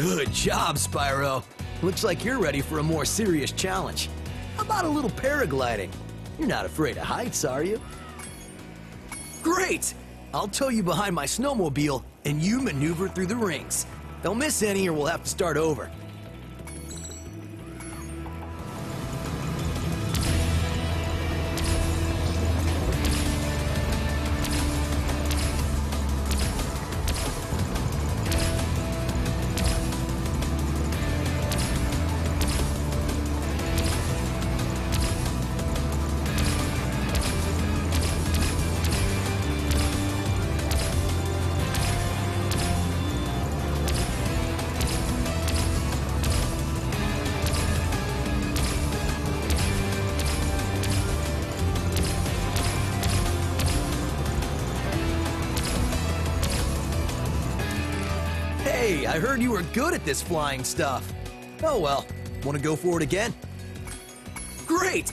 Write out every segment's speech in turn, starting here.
Good job, Spyro. Looks like you're ready for a more serious challenge. How about a little paragliding? You're not afraid of heights, are you? Great! I'll tow you behind my snowmobile, and you maneuver through the rings. Don't miss any or we'll have to start over. I heard you were good at this flying stuff. Oh well, want to go for it again? Great!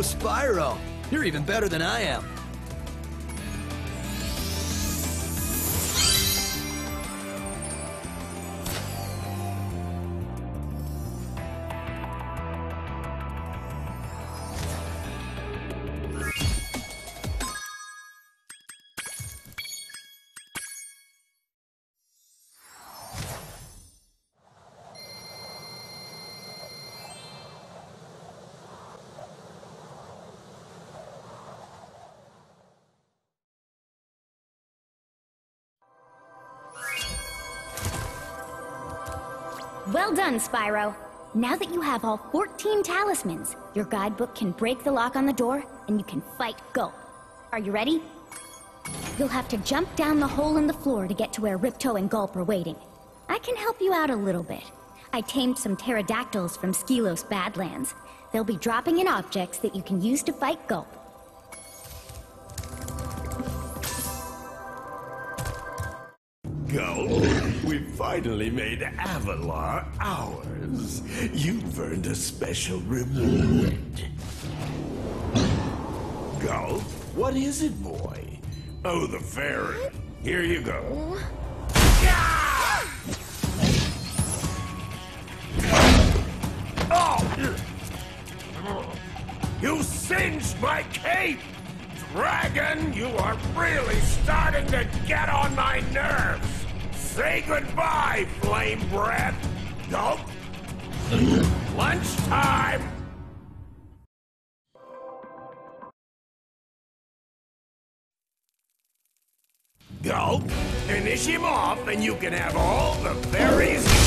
Spyro! You're even better than I am. Well done, Spyro. Now that you have all 14 talismans, your guidebook can break the lock on the door and you can fight Gulp. Are you ready? You'll have to jump down the hole in the floor to get to where Ripto and Gulp are waiting. I can help you out a little bit. I tamed some pterodactyls from Skelos Badlands. They'll be dropping in objects that you can use to fight Gulp. Go. We finally made Avalar ours. You've earned a special reward. Gulp, what is it, boy? Oh, the fairy. Here you go. Oh! You singed my cape! Dragon, you are really starting to get on my nerves! Say goodbye, flame breath! Gulp! Lunchtime! Gulp! Finish him off and you can have all the berries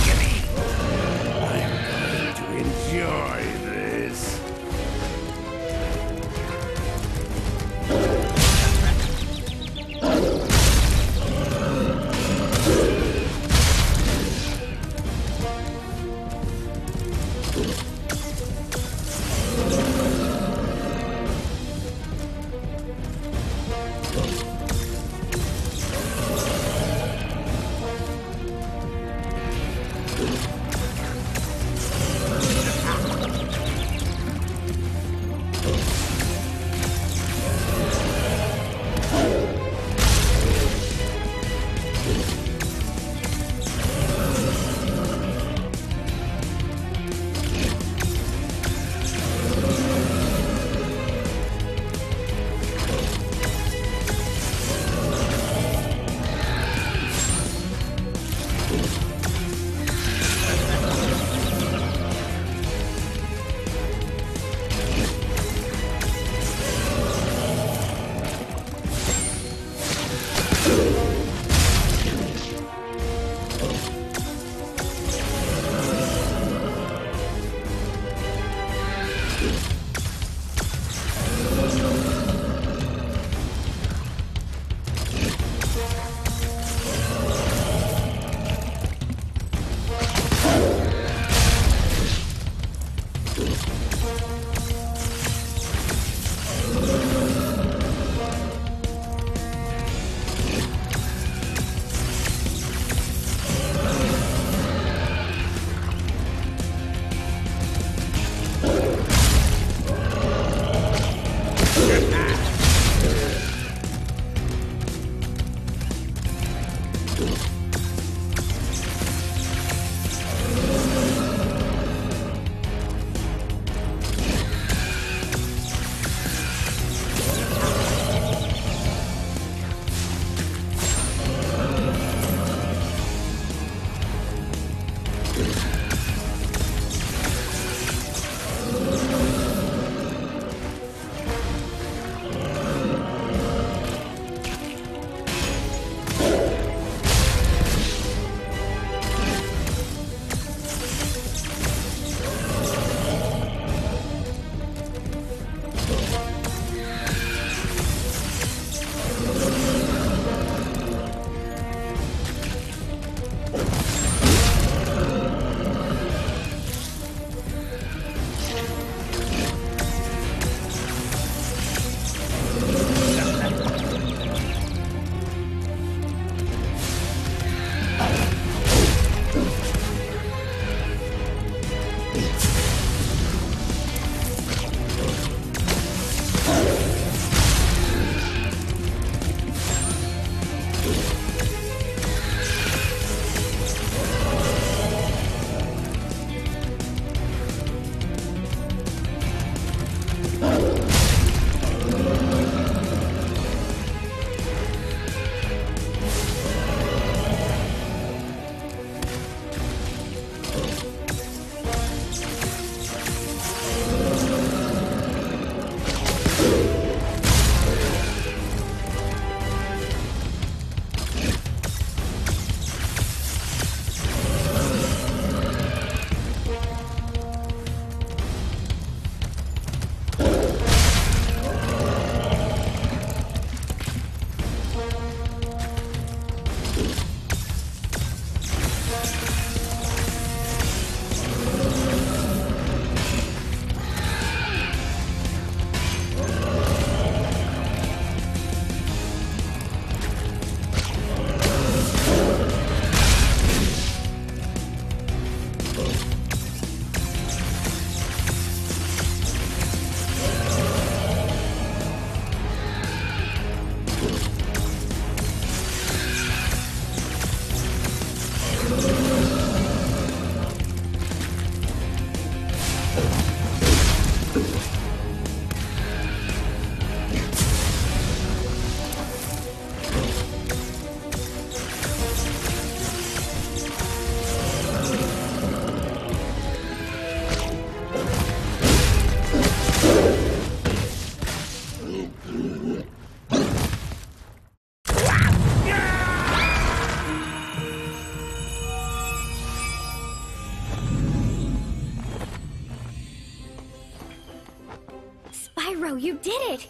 Spyro, you did it!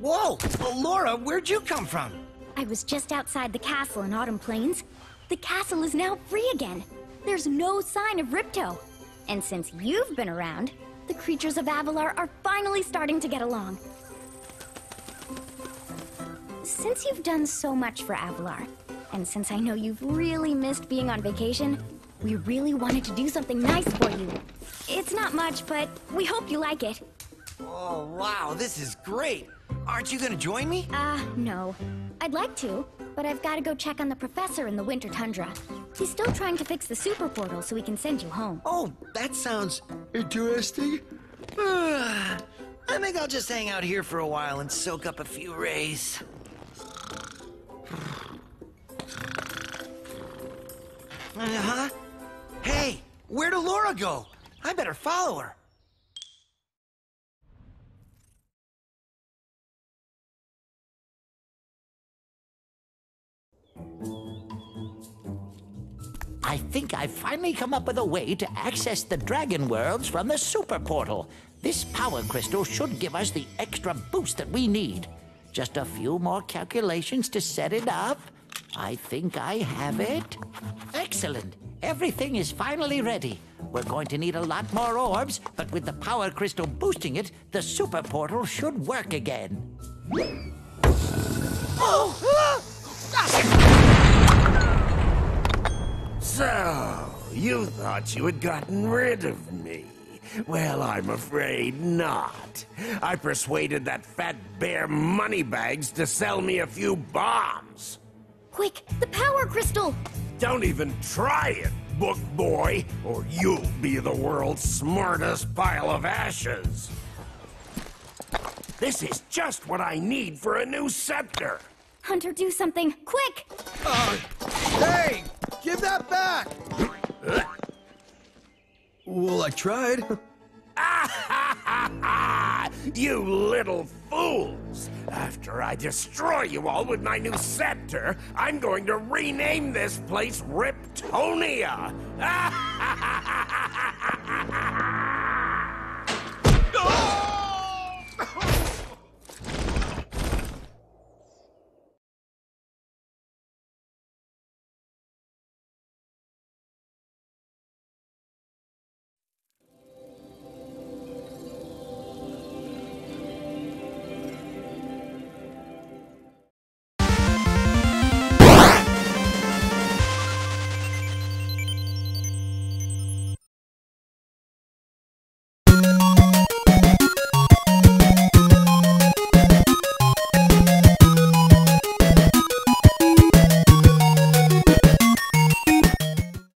Whoa! Elora, where'd you come from? I was just outside the castle in Autumn Plains. The castle is now free again. There's no sign of Ripto. And since you've been around, the creatures of Avalar are finally starting to get along. Since you've done so much for Avalar, and since I know you've really missed being on vacation, we really wanted to do something nice for you. It's not much, but we hope you like it. Oh, wow, this is great. Aren't you gonna join me? Uh, no. I'd like to, but I've got to go check on the professor in the winter tundra. He's still trying to fix the super portal so we can send you home. Oh, that sounds interesting. I think I'll just hang out here for a while and soak up a few rays. Uh-huh. Hey, where'd Elora go? I better follow her. I think I've finally come up with a way to access the Dragon Worlds from the Super Portal. This power crystal should give us the extra boost that we need. Just a few more calculations to set it up. I think I have it. Excellent. Everything is finally ready. We're going to need a lot more orbs, but with the power crystal boosting it, the super portal should work again. So, you thought you had gotten rid of me. Well, I'm afraid not. I persuaded that fat bear Moneybags to sell me a few bombs. Quick, the power crystal! Don't even try it, book boy, or you'll be the world's smartest pile of ashes. This is just what I need for a new scepter. Hunter, do something, quick! Uh, hey! Give that back! Well, I tried. you little fools! After I destroy you all with my new scepter, I'm going to rename this place Riptonia!